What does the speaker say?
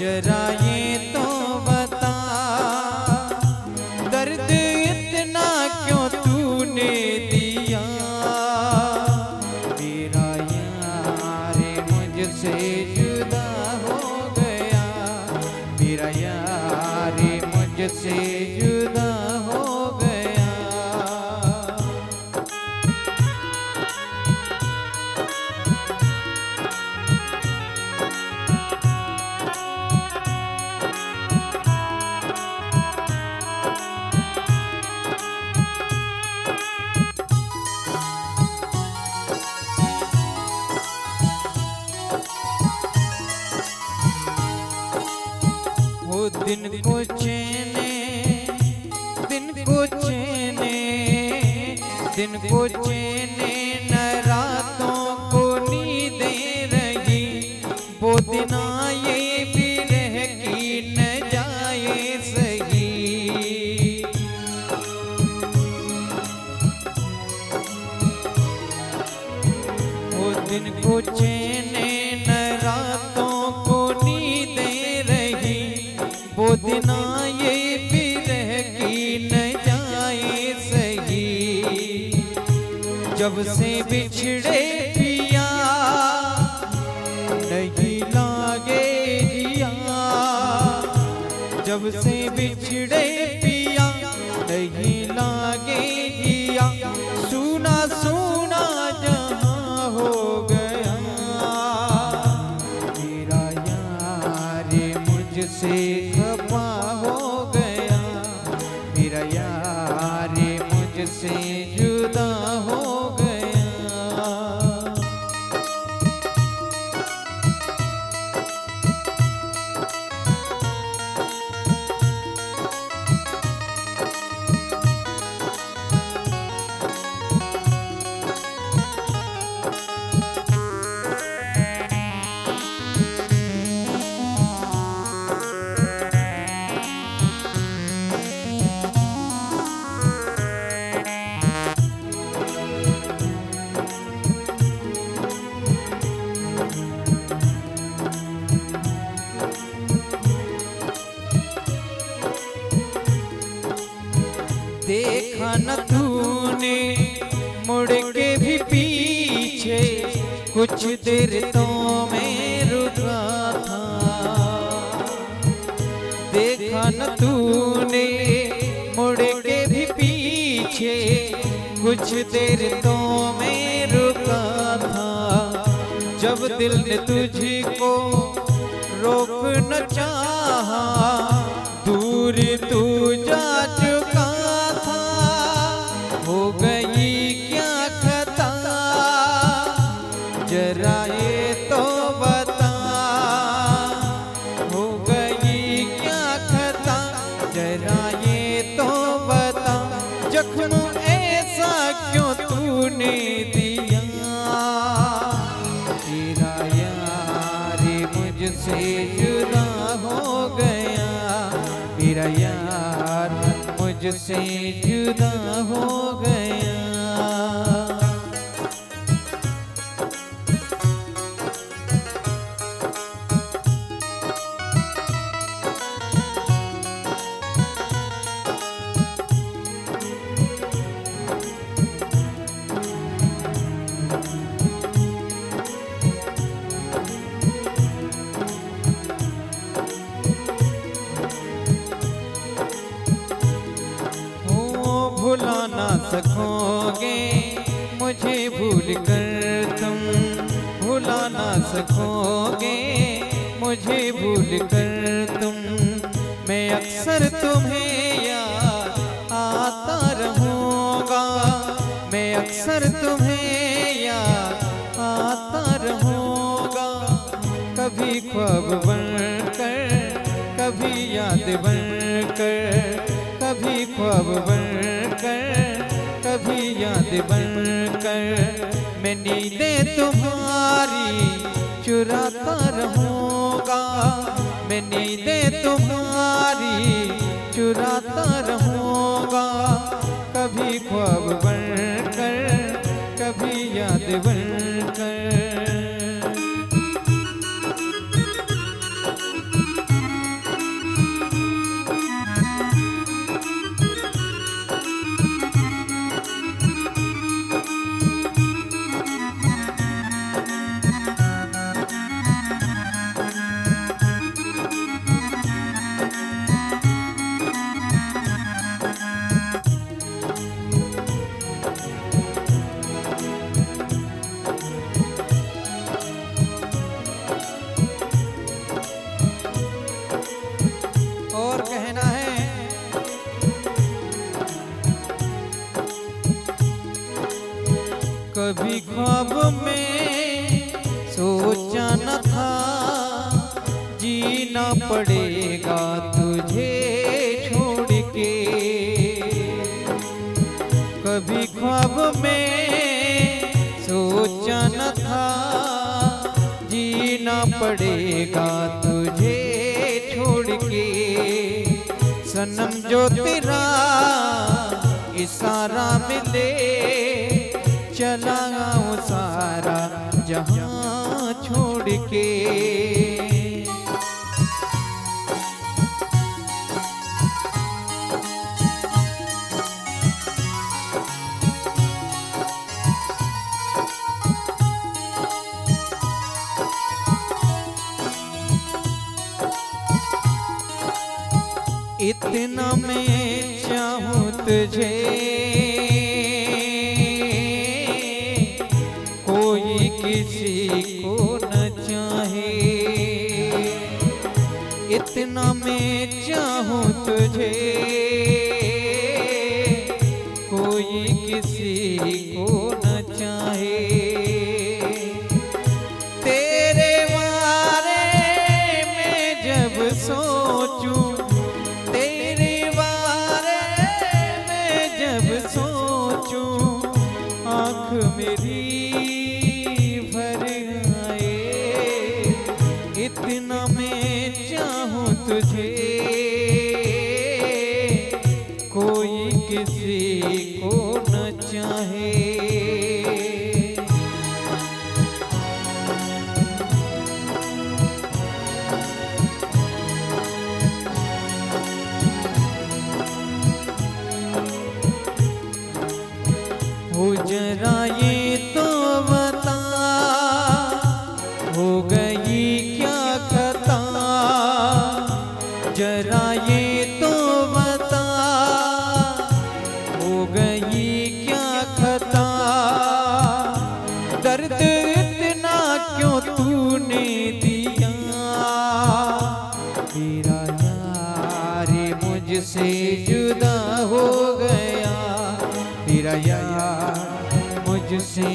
जरा ये तो बता, दर्द इतना क्यों तूने दिया? मेरा यार मुझसे जुदा हो गया। मेरा यार मुझसे जुदा चेने दिन को चेने दिन को चेने न रातों को नींदें रही। वो दिन आए बिरह की न जाए सही। वो दिन को चैने जब से बिछड़े न तूने, मुड़ के भी पीछे कुछ देर तो मैं रुका था। देखा न तूने, मुड़ के भी पीछे कुछ देर तो मैं रुका था। जब दिल ने तुझको रोक न चाहा दूर तू जख्म ऐसा क्यों तूने दिया? तेरा यार मुझसे जुदा हो गया। तेरा यार मुझसे जुदा हो ना सकोगे मुझे भूल कर तुम। मैं अक्सर तुम्हें याद आता रहूँगा। मैं अक्सर तुम्हें याद आता रहूँगा। कभी ख्वाब बनकर, कभी याद बनकर, कभी ख्वाब बनकर, कभी याद बनकर। मैं नींदें तुम्हारी चुराता रहूँगा मैं नींदें तुम्हारी चुराता कभी ख्वाब में सोचा न था, जीना पड़ेगा तुझे छोड़ के। कभी ख्वाब में सोचा न था, जीना पड़ेगा तुझे छोड़ के। सनम जो तेरा इशारा मिले चला सारा जहाँ छोड़ के। इतना मैं चाहूँ तुझे। को न चाहे। इतना मैं चाहूँ तुझे। तुझे कोई किसी को न चाहे। हो जरा तेरा यार मुझसे